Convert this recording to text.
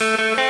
Música